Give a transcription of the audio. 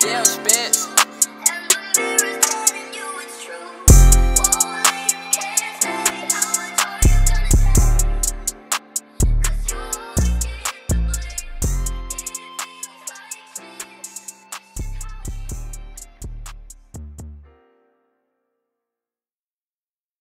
Damn, Spence.